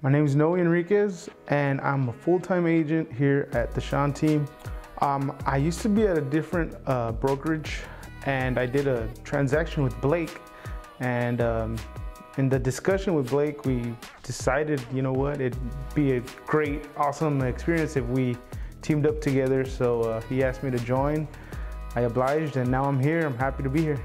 My name is Noe Enriquez, and I'm a full-time agent here at the Shawn team. Um, I used to be at a different uh, brokerage, and I did a transaction with Blake. And um, in the discussion with Blake, we decided, you know what, it'd be a great, awesome experience if we teamed up together. So uh, he asked me to join. I obliged, and now I'm here. I'm happy to be here.